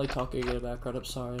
my talking in the background. I'm sorry.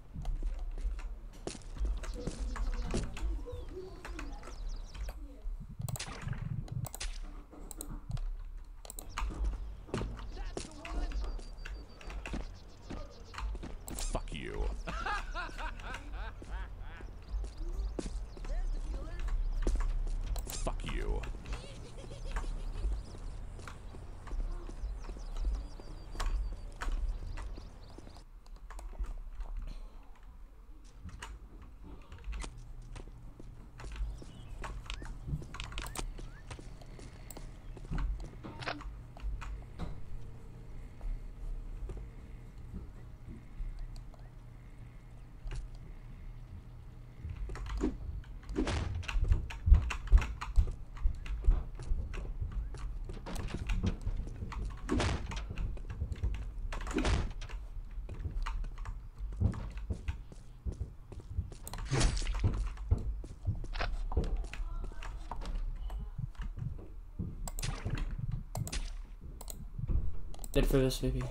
Did for this maybe.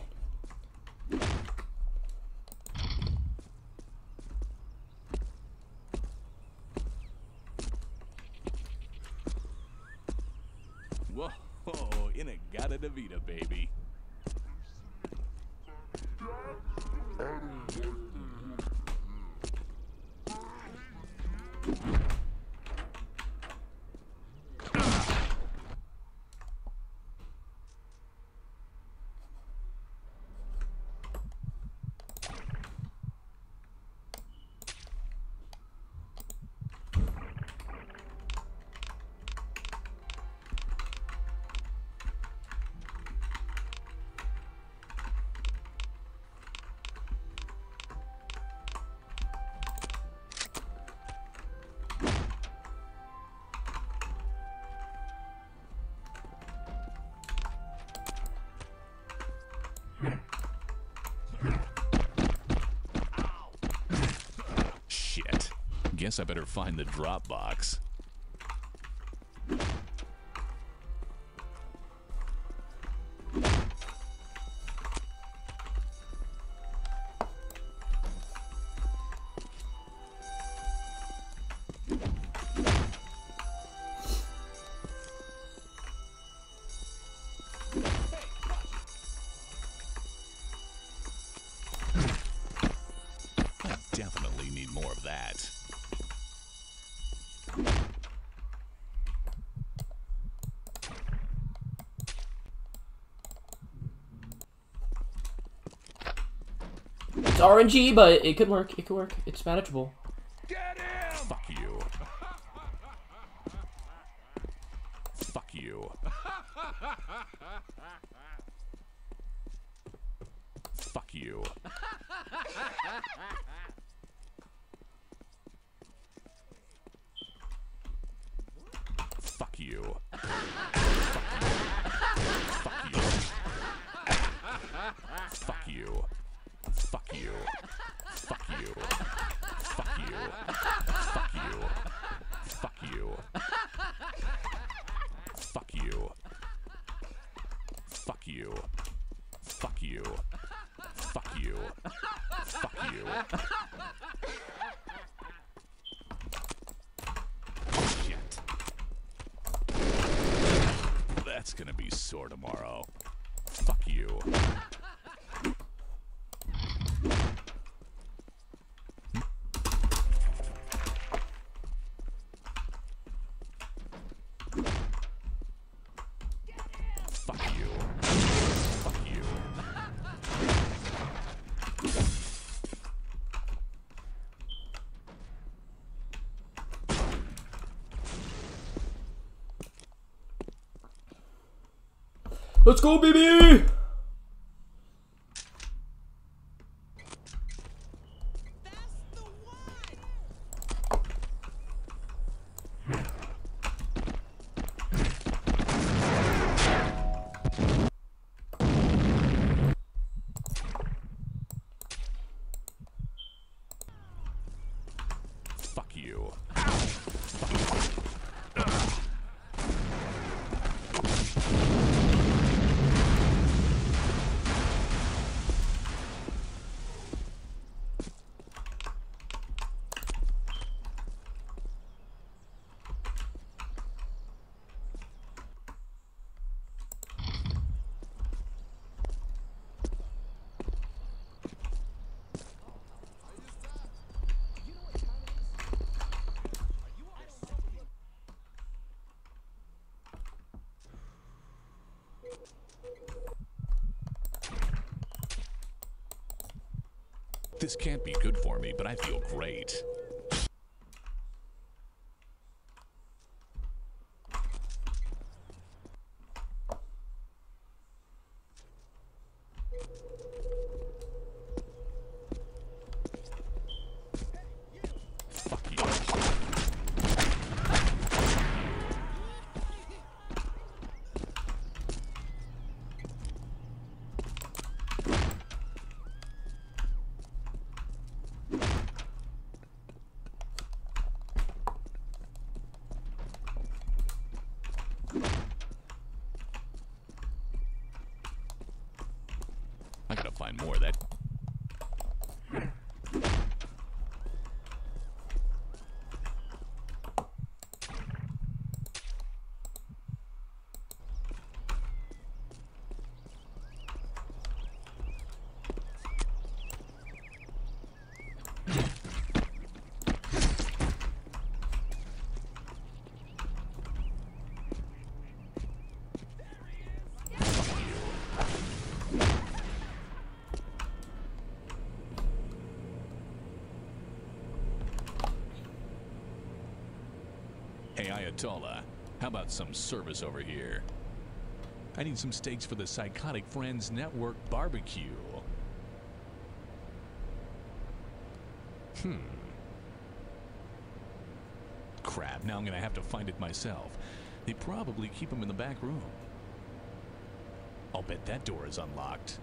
Whoa, in a gadda da vida, baby. Guess I better find the drop It's RNG, but it could work. It could work. It's manageable. Gonna be sore tomorrow. Let's go, baby! Fuck you. This can't be good for me, but I feel great. Fuck you. I gotta find more of that. Hey, Ayatollah, how about some service over here? I need some steaks for the Psychotic Friends Network barbecue. Hmm. Crap, now I'm gonna have to find it myself. They probably keep them in the back room. I'll bet that door is unlocked.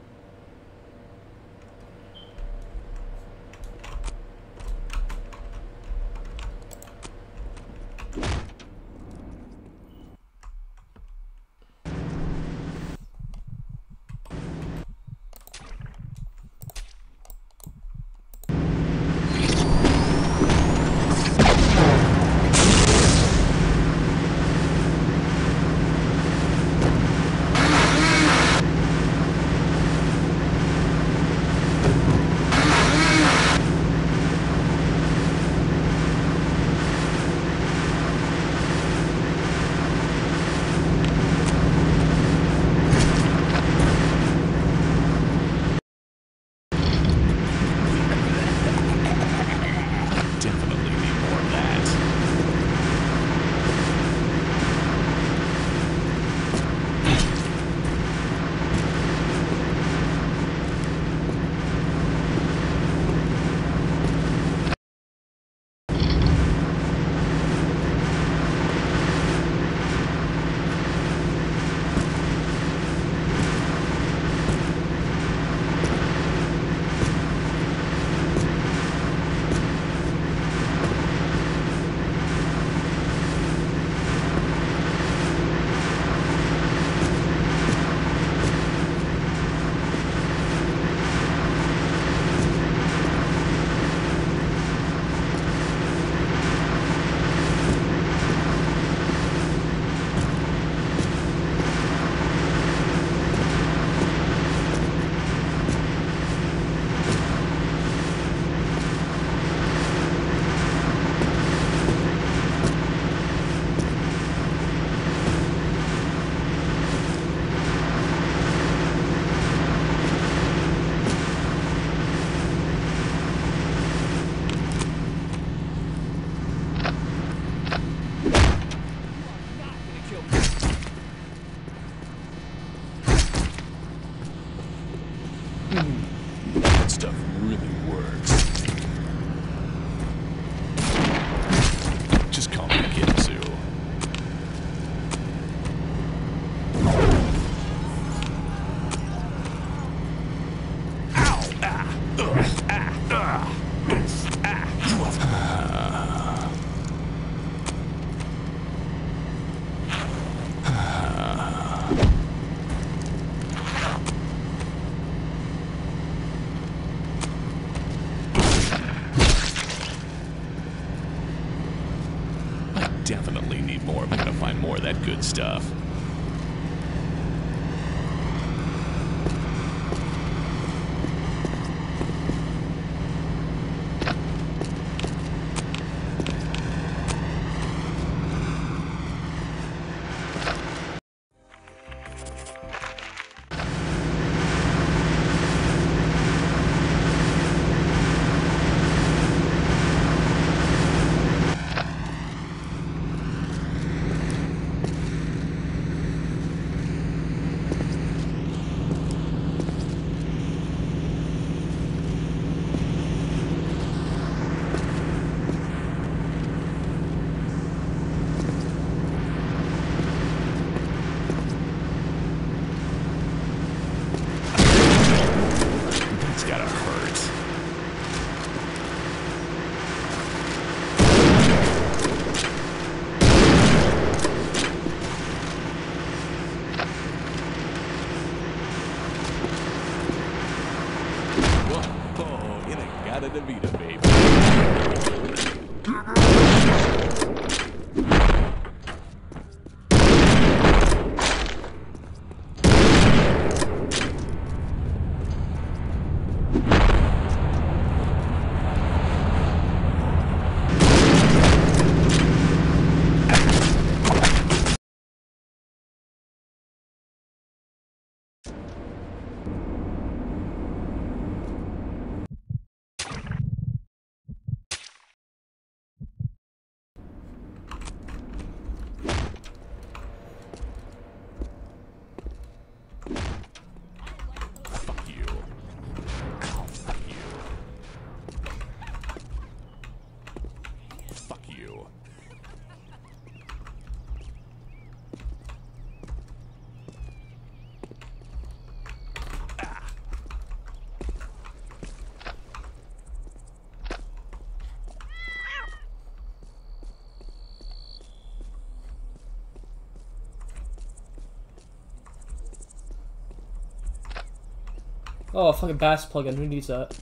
Oh, a fucking bass plugin. Who needs that?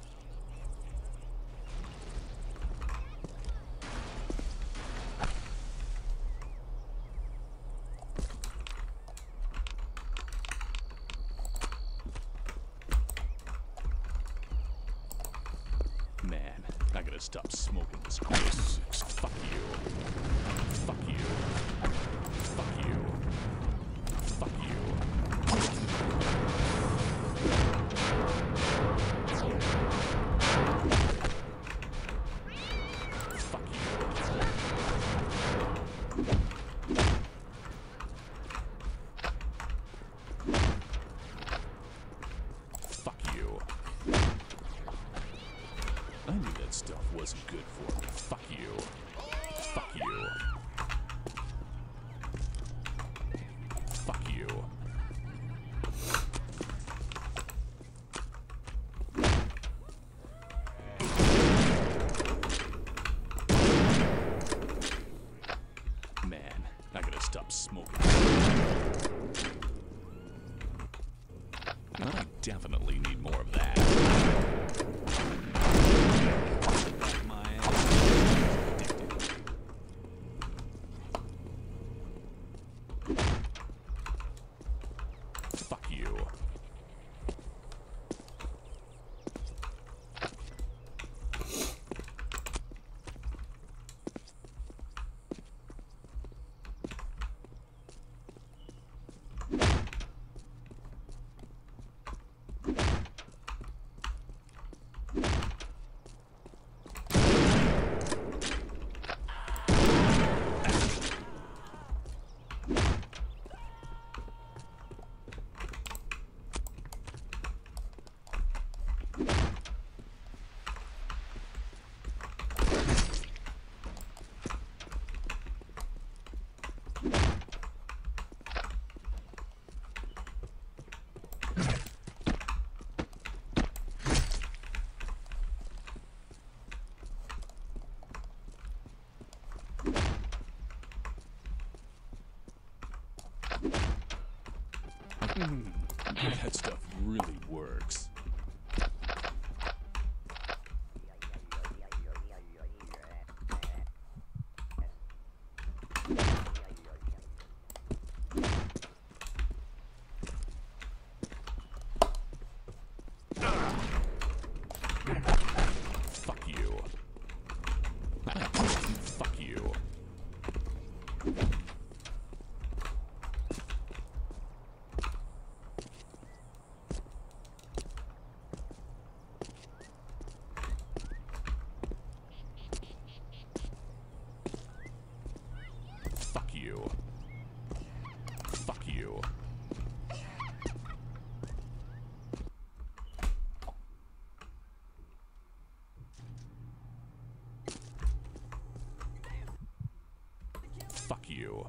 you.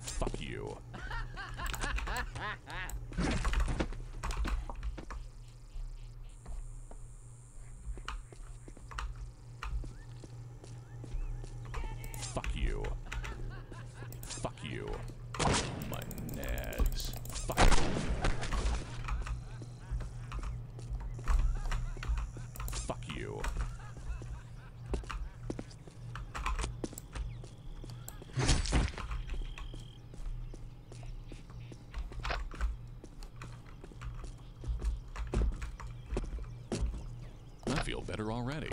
Fuck you. Better already.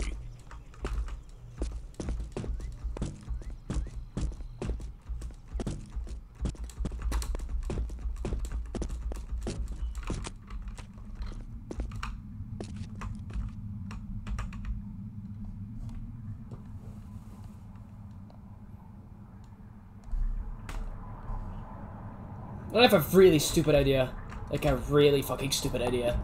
I have a really stupid idea. Like a really fucking stupid idea.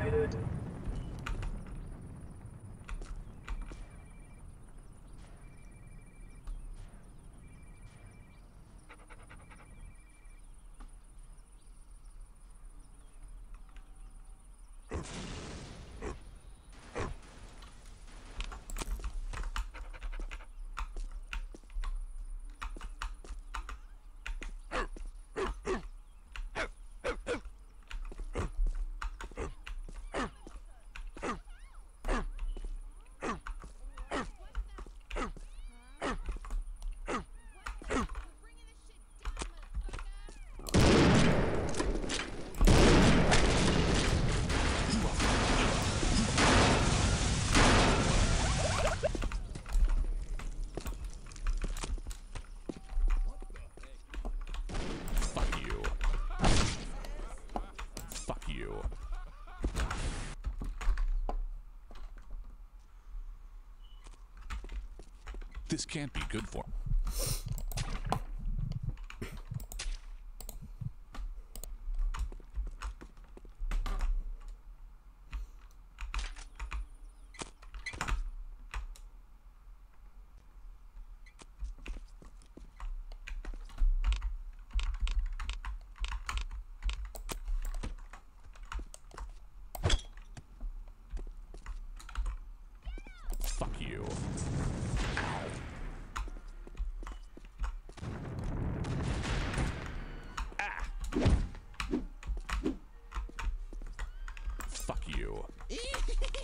Motor activated. Fuck you. Fuck you. This can't be good for Fuck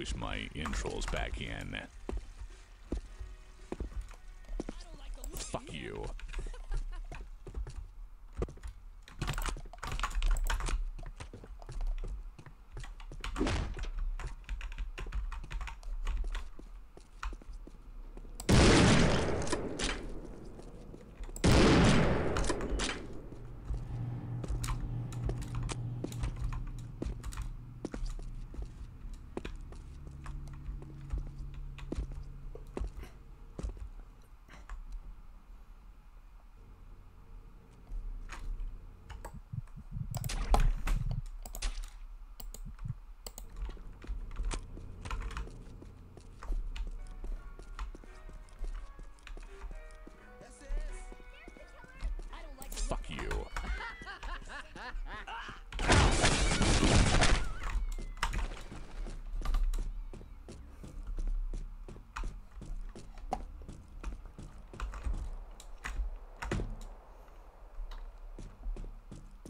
push my intros back in.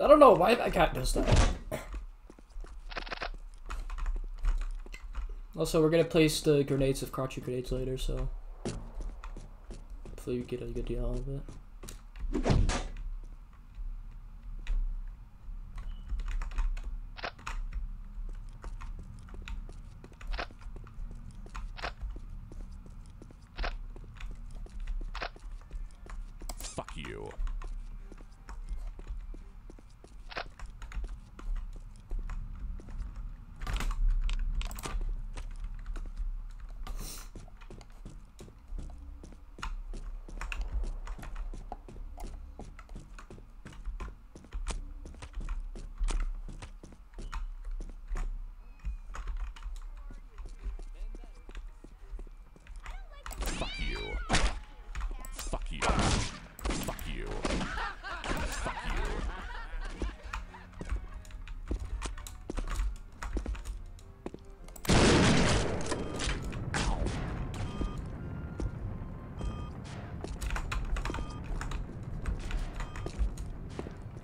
I don't know why that cat does that. Also, we're gonna place the grenades of crouching grenades later, so hopefully we get a good deal out of it. Fuck you. Fuck you. Fuck you. Fuck you. Fuck you.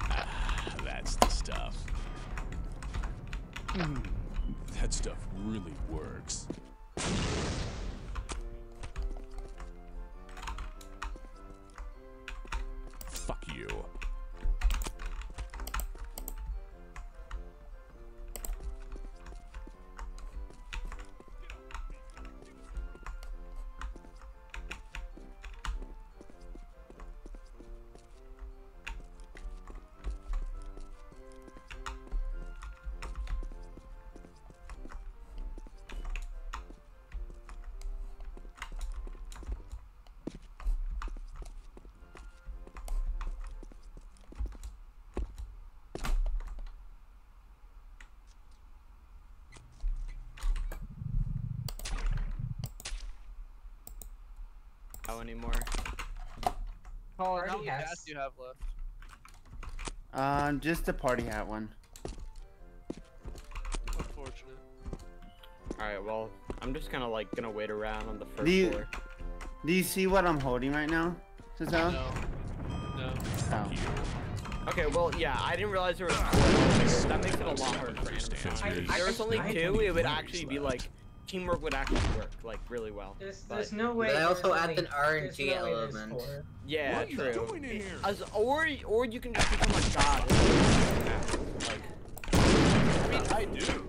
Ah, that's the stuff. Hmm, that stuff really works. Anymore? Colin, How how many many gas do you have left? Um, just a party hat one. Unfortunate. Alright, well, I'm just kind of like gonna wait around on the first Do you- floor. Do you see what I'm holding right now, Giselle? No. No. Oh. Okay, well, yeah, I didn't realize there was four elevators. That makes it a lot harder for Understand. Anderson. If I- I there was only two, it would actually be like teamwork would actually work like really well. There's, there's no way. But I also there's add only- an RNG no element. Yeah, What true. doing in here? As or or you can just become a god. Like I mean, I do.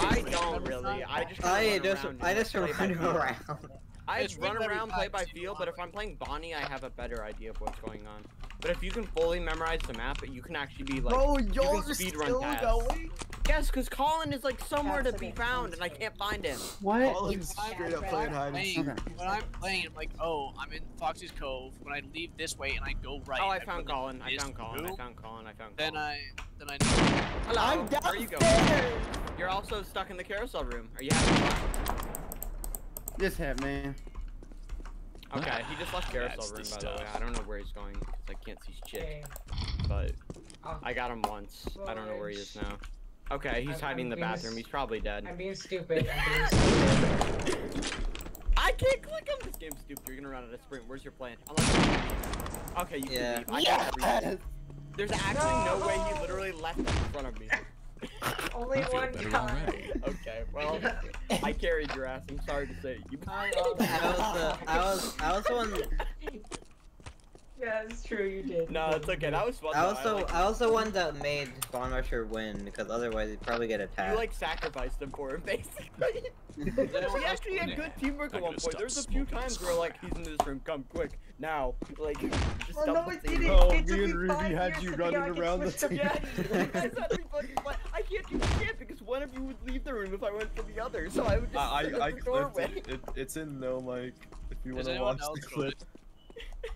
I don't really. I just I just around I just run feel. around. I It's just run around, play by feel, but if. I'm playing Bonnie, I have a better idea of what's going on. But if you can fully memorize the map, you can actually be like, Bro, you y'all can are speed run still tasks. going? Yes, because Colin is like somewhere to be found, and I can't find him. What? Colin's straight up playing hide and seek. seek. When I'm playing, I'm like, oh, I'm in Fox's Cove. When I leave this way and I go right. Oh, I go found like Colin. I this found Colin. I through, found Colin. I found Then I, then I know. Hello. I'm Where are you going? You're also stuck in the carousel room. Are you having fun? Just hit man. Okay, he just left carousel That's the room by the way. I don't know where he's going because I can't see shit. Okay. But oh. I'll- got him once. I don't know where he is now. Okay, he's I'm- hiding in the I'm being bathroom. He's probably dead. I'm being stupid. I'm being stupid. I can't click on this game's stupid. You're gonna run out of sprint. Where's your plan? Unless okay, you Yeah. can leave. I can't read. Yes. There's actually no. way he literally left in front of me. Only I one better guy. already. Okay, well, I carried your ass. I'm sorry to say. You. I was the I was I was the one Yeah, it's true. You did. No, it's okay. That was fun. I though. also like- I was the one that made Spawn Rusher win because otherwise he'd probably get attacked. You like sacrificed him for him, basically. we actually had good teamwork I at one point. There's a few times where like he's in this room, come quick now. Like just Oh, dump no, the it didn't. Oh, It took me and Ruby five had you running figure around the switch Yeah, to- you guys had me fucking fight. I can't do shit because one of you would leave the room if I went for the other, so I would just I, I, I at the clipped doorway. it. it. It's in no mic. If you want to watch the clip.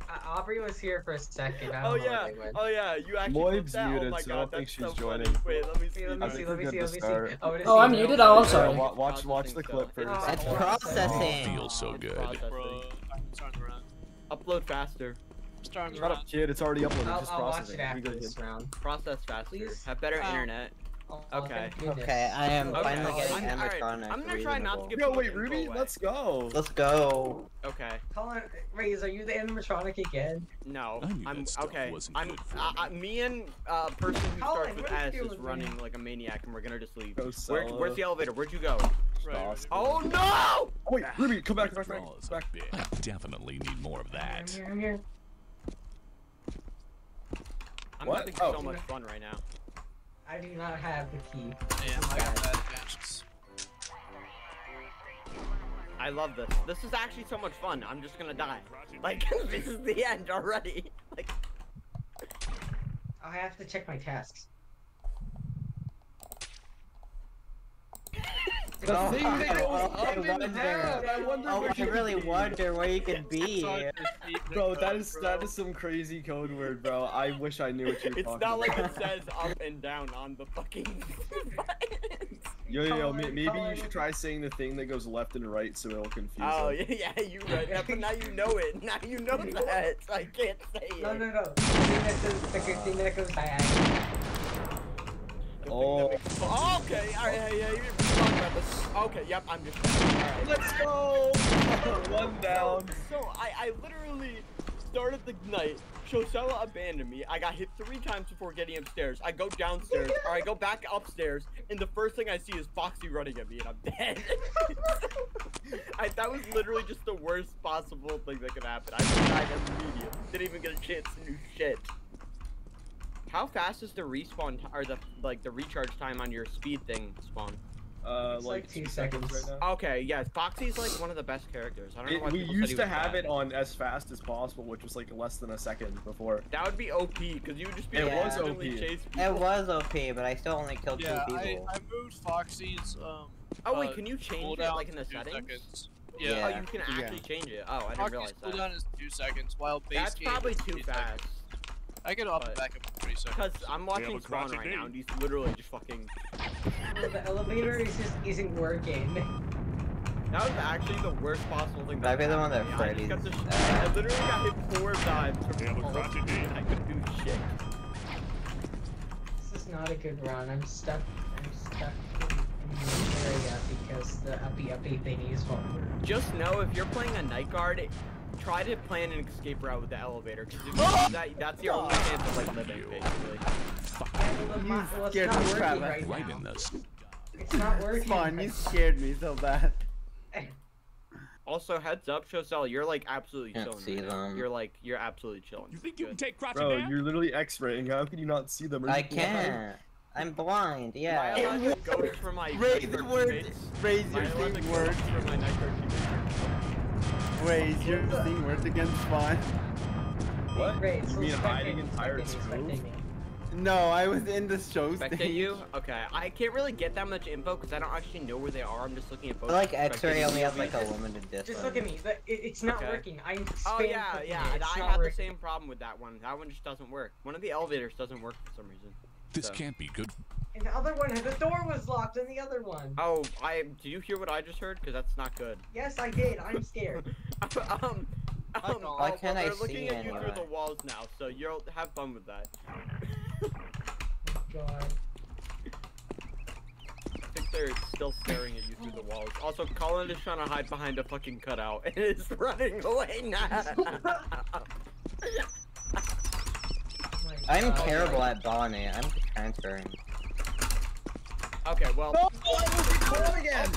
Uh, Aubrey was here for a second. Oh yeah, where they went. oh yeah, you actually Moib's muted, oh my so I god, don't think that's she's so joining. Funny. Wait, let me see. See, let me see, let me see, let me see. I wanna Oh, I'm muted? Oh, I'm sorry. wa- watch- watch the Processing clip still. first. It's It's Oh, processing. Feels so It's good. Processing. Bro, I'm starting to run. Upload faster. I'm starting Shut up, kid. It's already uploaded. I'll, just I'll watch processing. it We after good, this kid. round. Process faster. Please. Have better Ow. internet. Oh, oh, Okay. Okay, I am Okay. finally getting I'm- alright. I'm gonna try not to reasonable. get- Yo, people wait, can go Ruby, away. let's go. Let's go. Okay. Colin, Raze, are you the animatronic again? No, I knew I'm okay. I'm uh, me and uh person who Colin, starts with what S is doing? running like a maniac, and we're gonna just leave. Where, where's the elevator? Where'd you go? Right, right. Oh no! Oh, wait, Ruby, come back, come back, come Withdrawals back. I definitely need more of I'm that. here, I'm here. I'm What? having Oh. so much fun right now. I do not have the key. Damn, oh I got bad advantages. I love this. This is actually so much fun. I'm just gonna die. Like this is the end already. Like I have to check my tasks. The Oh, thing that goes oh, up I and wonder. down. I wonder Oh, where I you really be. wonder where you could be. Bro, that is that is some crazy code word, bro. I wish I knew what you were it's talking not like it says up and down on the fucking. Yo, yo, yo, may- maybe Colin. you should try saying the thing that goes left and right so it'll confuse Oh them. yeah, yeah, you read that, but now you know it. Now you know that. I can't say it. No, no, no. The thing that goes, the good thing that goes diagonal. The thing that Oh. makes- Oh, okay, alright, yeah, yeah, you didn't about this. Okay, yep, I'm just. Alright. Let's go! One down. So I, I literally started the night. Shosella abandoned me. I got hit three times before getting upstairs. I go downstairs, or I go back upstairs, and the first thing I see is Foxy running at me, and I'm dead. I, that was literally just the worst possible thing that could happen. I died immediately. Didn't even get a chance to do shit. How fast is the respawn or the like the recharge time on your speed thing spawn? Uh, It's like, like two two seconds, seconds. right now. Okay, yes, Foxy's like one of the best characters. I don't know why we used to have bad. it on as fast as possible, which was like less than a second before. That would be OP because you would just be It able was to instantly OP. chase people. It was OP, but I still only killed Yeah, two I, people. I moved Foxy's um. Oh wait, uh, can you change it like in the settings? Seconds. Oh, Yeah. Yeah. you can actually change it. Oh, I didn't Foxy's realize that. cooldown is two seconds, while base That's game probably is too fast. seconds. I get off but- and back up in three seconds. Because I'm watching a Spawn crotchety right now, and he's literally just fucking. The elevator is just isn't working. That was actually the worst possible thing. That'd be the one that happened. I just Freddy's, uh, I literally got hit four times from Yeah, but all of and I couldn't do shit. This is not a good run. I'm stuck. I'm stuck in, in this area because the uppy uppy thingy is won't work. Just know if you're playing a night guard, try to plan an escape route with the elevator. Because if Oh! you do that, that's your only chance of like living, basically. Yeah, well, the well, it's scared not the crap right Right in this. It's not working. Fun, you scared me so bad. Also, heads up, Shosel, you're like absolutely Can't chilling. see right now. them. You're like you're absolutely chilling. You think Good. you can take Crotchety Bro, down? you're literally X-raying. How can you not see them? I can't. I'm blind, Am I yeah. allowed to ghost for my Raise night the guard word. teammates? Raise guard teammates? Raise your thing word against spawn. What? Great. You mean hiding me, in Pirate's me, Cove? spectate me. No, I was in the show Spectate you? Okay. I can't really get that much info because I don't actually know where they are. I'm just looking at I both. feel like X-ray only has like a Just- limited distance. Just look at me. It's not Okay. working. I'm Oh yeah, yeah. it. I not had the same problem with that one. That one just doesn't work. One of the elevators doesn't work for some reason. This So- can't be good. And the other one, the door was locked in the other one. Oh, I. Do you hear what I just heard? Because that's not good. Yes, I did. I'm scared. um. Um, Why oh, can't well, I they're looking see at you through the walls now, so you'll have fun with that. oh, God. I think they're still staring at you through the walls. Also, Colin is trying to hide behind a fucking cutout and is running away now. Oh I'm terrible at Bonnie. I'm transferring. Okay, well, No, I was caught again.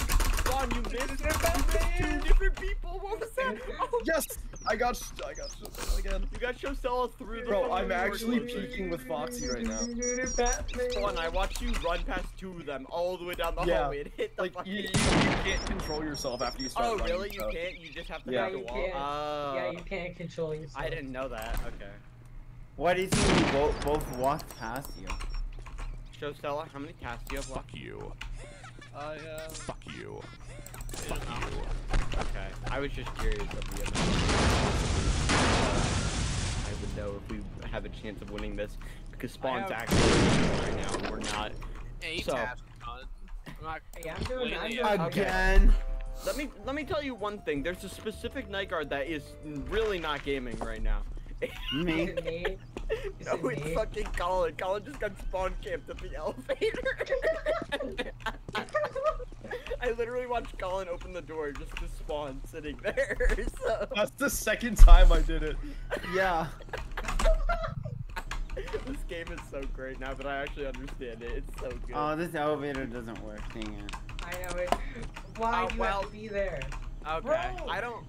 Ron, you missed, you missed two different people. What was that? Oh, Yes, I got I got shot again. you got Shosella through the. Bro, I'm actually peeking with Foxy right now. Spawn, I watched you run past two of them all the way down the Yeah, hallway and hit the Like fucking. you, you, you can't control yourself after you start oh, running. really? You so- can't? You just have to Yeah. hit the you wall? can't. Uh, yeah, you can't control yourself. I didn't know that. Okay. What do you think we both, both walked past you? Show Stella, how many tasks do you have left? Fuck you. I uh, Fuck you. I don't know. Okay. I was just curious of the amount. I would know if we have a chance of winning this because Spawn's have- actually right now and we're not. Eight So- tabs. I'm not Hey, I'm doing. I'm doing. Okay. Again? Let me let me tell you one thing. There's a specific night guard that is really not gaming right now. Me? Is it me? Is no, it it's me? fucking Colin. Colin just got spawn camped at the elevator. I literally watched Colin open the door just to spawn sitting there. So That's the second time I did it. Yeah. this game is so great now that I actually understand it. It's so good. Oh, this elevator doesn't work. Dang it. I know it. Why Uh, do you well- have to be there? okay, bro. I don't.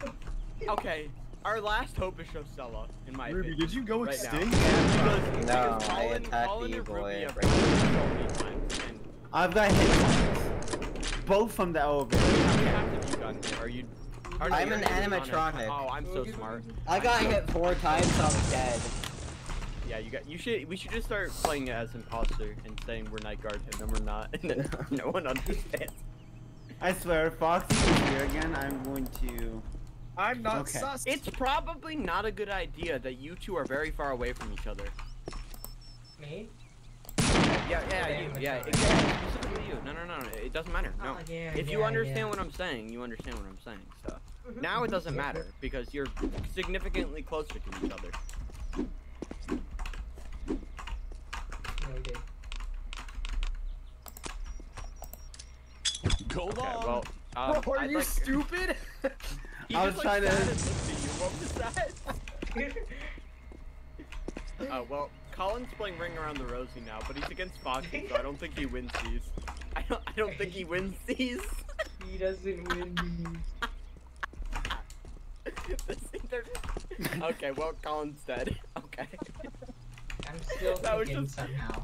Okay, our last hope is Shosella, in my Ruby, opinion. did you go Right now. extinct? Because, No, because I Colin, attacked Colin the and boy Ruby have right played so many times, and I've got hit both from the elevator. how many times have you done it? Are you? Are I'm an animatronic. Oh, I'm so smart. I got hit four times, so I'm dead. Yeah, you got. You should. We should just start playing as imposter and saying we're night guard, and then we're not, and then no one understands. I swear, if Foxy is here again, I'm going to. I'm not Okay. sus. It's probably not a good idea that you two are very far away from each other. Me? Yeah, yeah, you, yeah, exactly. Specifically you. No, no, no, no. It doesn't matter. No. Oh, yeah, If you yeah, understand yeah. what I'm saying, you understand what I'm saying. So now it doesn't matter because you're significantly closer to each other. No. Go Okay, on. well, um, Bro, are I'd you like- stupid? He I just, was like, trying to- sat and looked at you. What was that? Oh well, Colin's playing Ring Around the Rosie now, but he's against Foxy, so I don't think he wins these. I don't. I don't think he wins these. he doesn't win these. This thing- they're- okay, well, Colin's dead. Okay. I'm still That was just- somehow.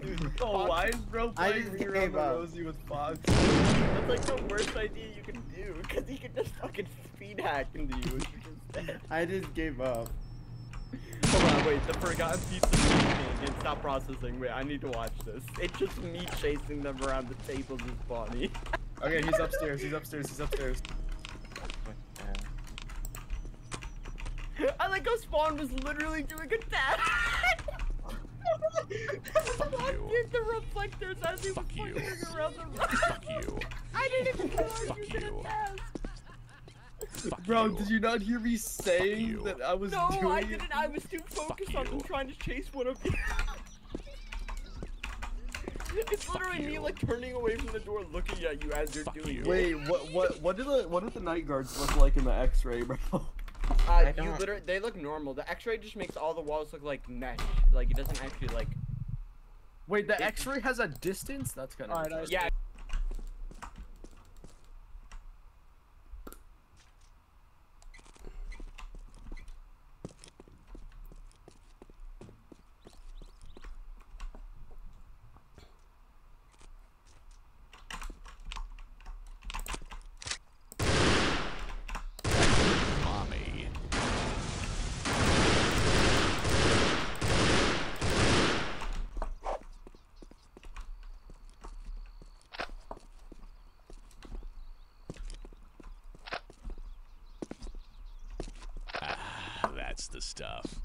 Dude, Oh, Fox- why is bro I playing just me around gave the up. Rosie with Fox? That's like the worst idea you can do, because he can just fucking speed hack into you just. I just gave up. Hold on, wait, the forgotten pizza can't stop processing. Wait, I need to watch this. It's just me chasing them around the tables with Bonnie. Okay, he's upstairs. He's upstairs. He's upstairs. I like how Spawn was literally doing a tap. Spawn did the reflectors as he was Fuck you. around the room. Fuck you. I didn't even know Fuck you you. Fuck Bro, you. did you not hear me saying that I was No, doing I it? didn't. I was too focused on them trying to chase one of you. It's literally me like turning away from the door, looking at you as you're Fuck doing you. it. Wait, what? What? What do the what do the night guards look like in the X-ray, bro? Uh, you literally, they look normal. The X-ray just makes all the walls look like mesh. Like it doesn't actually like. Wait, the X-ray has a distance. That's kind of. Alright, I- Yeah. Mommy. Ah, that's the stuff.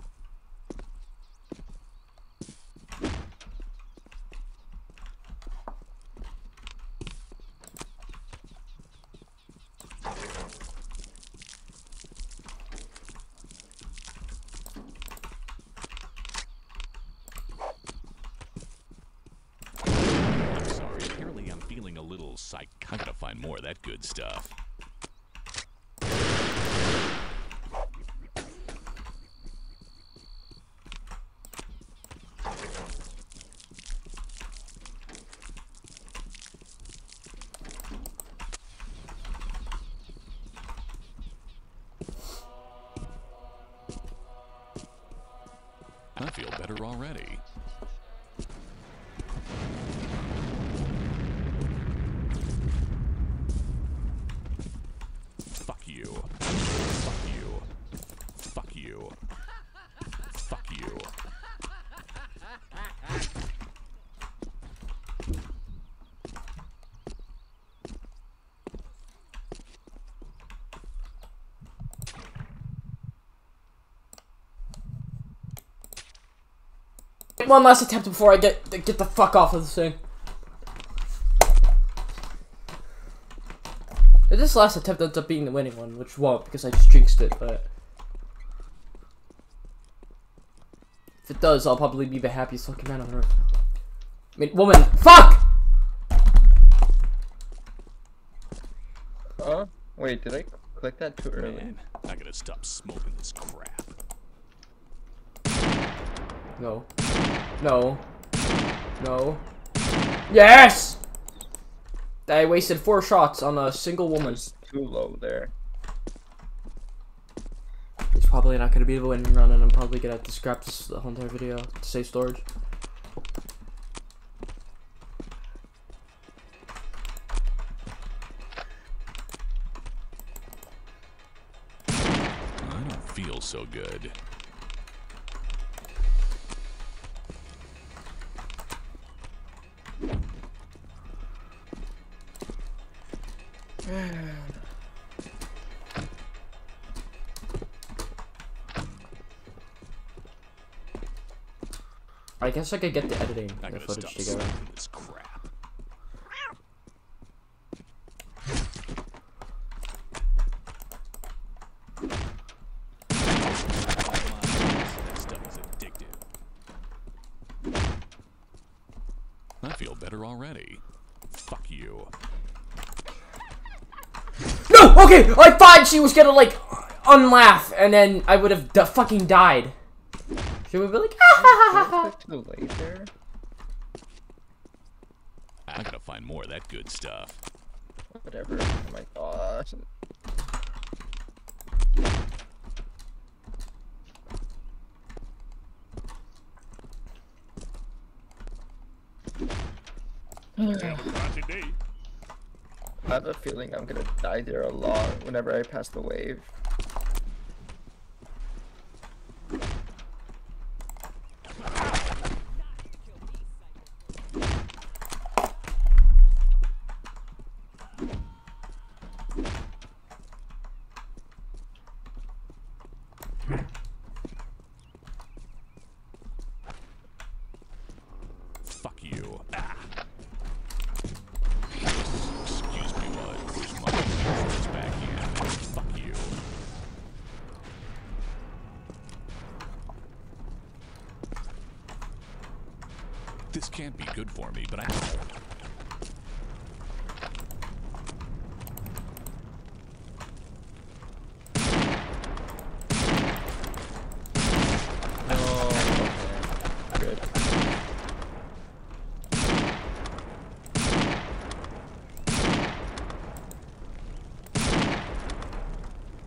I'm sorry, apparently I'm feeling a little psych. I gotta find more of that good stuff. I feel better already. Fuck you. Fuck you. Fuck you. Fuck you. One last attempt before I get get the fuck off of this thing. If this last attempt ends up being the winning one, which won't because I just jinxed it, but if it does, I'll probably be the happiest fucking man on earth. I mean, woman, fuck! Oh, wait, did I click that too early? Man, I gotta stop smoking this crap. No. No. No. Yes! I wasted four shots on a single woman. It's too low there. It's probably not gonna be the winning run, and I'm probably gonna have to scrap this the whole entire video to save storage. I don't feel so good. I guess I could get the editing I the footage together. smoking this crap. That stuff is addictive. I feel better already. Fuck you. No! Okay! I thought she was gonna, like, unlaugh, and then I would have fucking died. She would be like, ah, ha, ha, ha, ha. Is it too late there? I gotta find more of that good stuff. Whatever. Oh my gosh. Not today. I have a feeling I'm gonna die there a lot whenever I pass the wave. Fuck you. Ah. Excuse me while I push my headphones back in. Fuck you. This can't be good for me, but I Oh, okay. Good.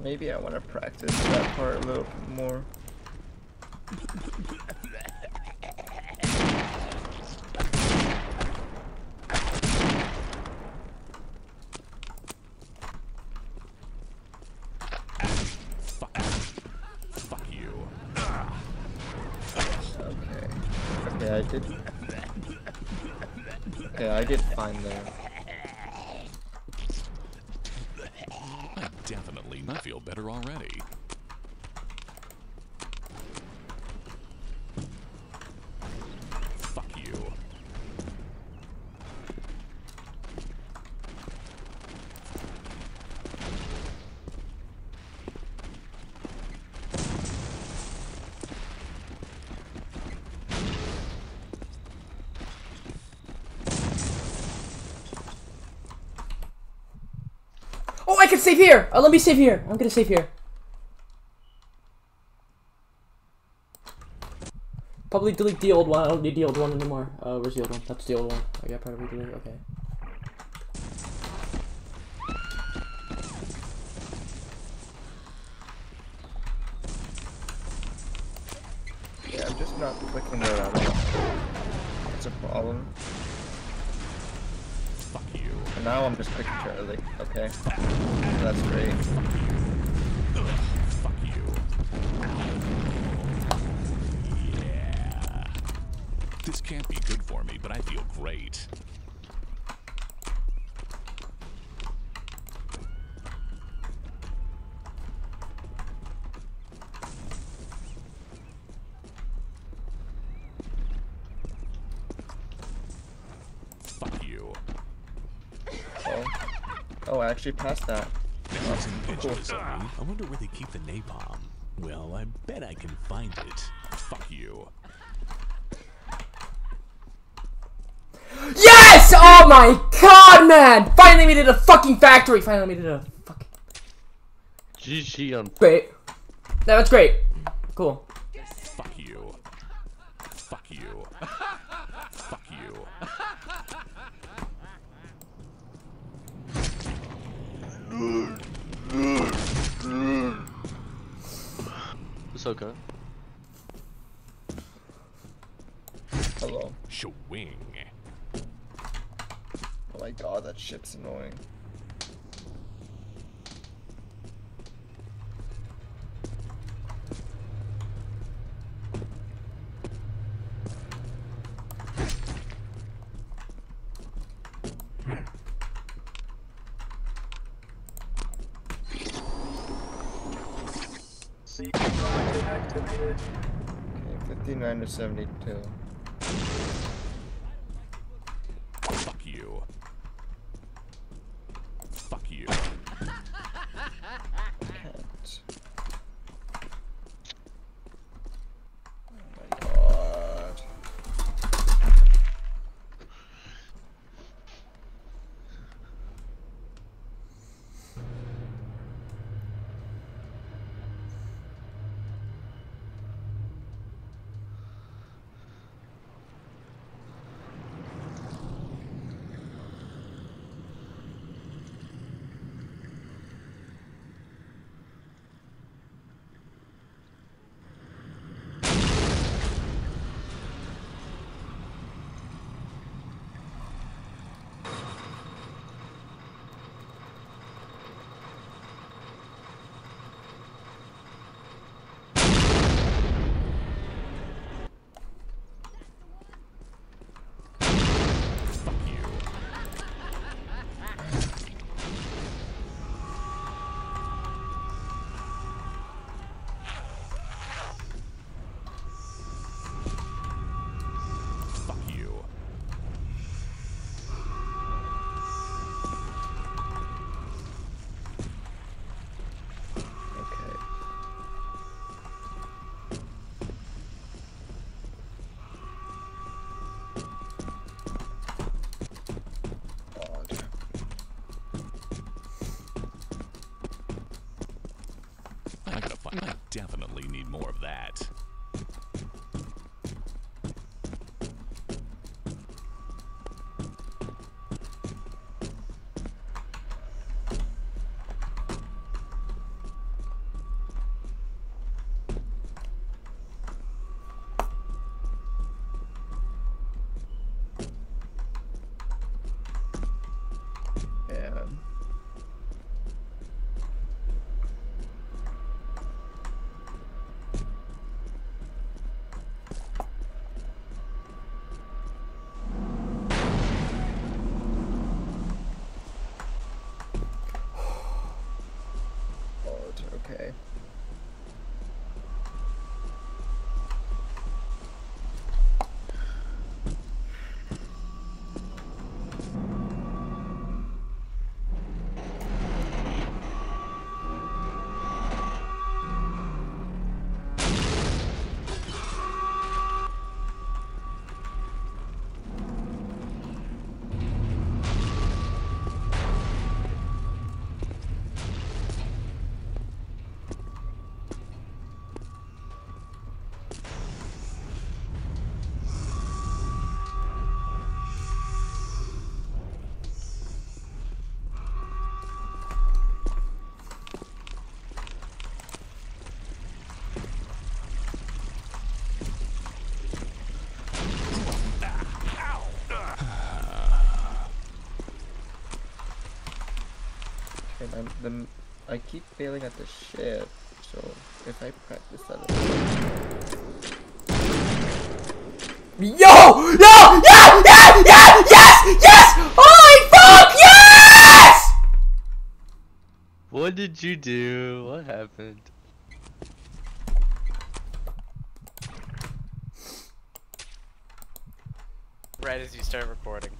Maybe I want to practice that part a little more. fuck fuck you. Okay. Okay, I did. Okay, I did fine there. I definitely I feel better already. Fuck you. Oh, I can save here! Uh, let me save here. I'm gonna save here. Probably delete the old one. I don't need the old one anymore. Uh, where's the old one? That's the old one. I got probably delete. Okay. Yeah, I'm just not clicking there at all. That's a problem. Fuck you. And now I'm just clicking Charlie. Okay. This can't be good for me, but I feel great. Fuck you. Oh. Oh, I actually passed that. An inches. Oh, I wonder where they keep the napalm. Well, I bet I can find it. Fuck you. Yes! Oh my god, man! Finally made it a fucking factory! Finally made it a fucking... GG on Great. That was great. Cool. Fuck you. Fuck you. Fuck you. It's okay. Hello. Swing. Oh my god, that shit's annoying. Okay, 59 to 72. And then I keep failing at the shit. So if I practice that, Yo! Yo! Yeah! Yeah! Yeah! Yes! Yes! Holy fuck! Yes! What did you do? What happened? Right as you start recording.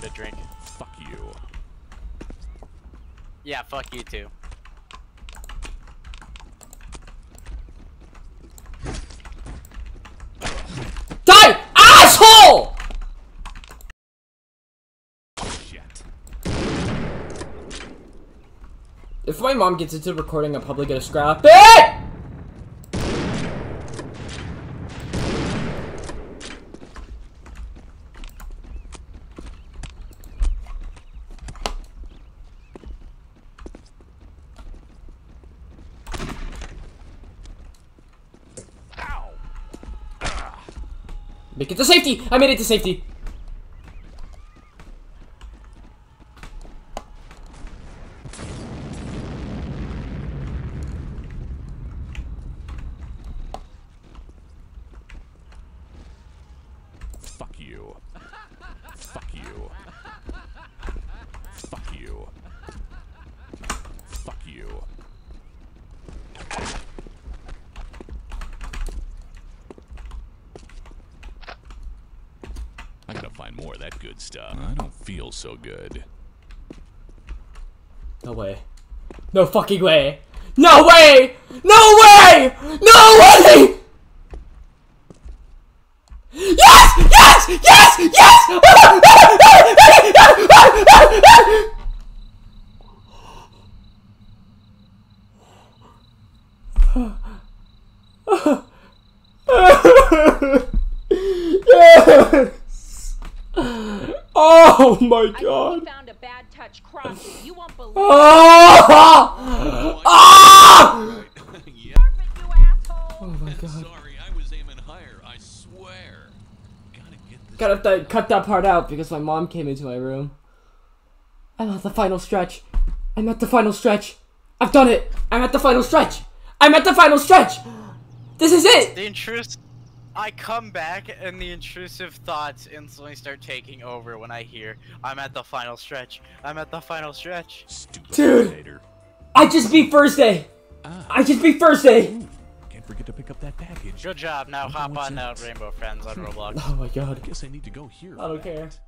Go to drink. Fuck you. Yeah, fuck you too. Die! Asshole! Shit. If my mom gets into recording, I'm probably gonna scrap it! Make it to safety! I made it to safety! Fuck you. Fuck you. Fuck you. Fuck you. I gotta find more of that good stuff. I don't feel so good. No way. No fucking way! No way! No way! No way! Yes! Yes! Yes! Yes! yes! Oh my god! found a bad touch crossing. You won't believe Oh! Ah! yeah. it, you asshole. Oh my god. Sorry, I was aiming higher. I swear. Gotta get this. Gotta cut that part out because my mom came into my room. I'm at the final stretch. I'm at the final stretch. I've done it. I'm at the final stretch. I'm at the final stretch. This is it. The intrusive. I come back and the intrusive thoughts instantly start taking over when I hear I'm at the final stretch. I'm at the final stretch. Stupid Dude. Predator. I just beat first day. Ah, I just beat first day. can't forget to pick up that package. Good job. Now hop on next. out, Rainbow Friends on Roblox. Oh my god. I Guess I need to go here. I don't for care. that.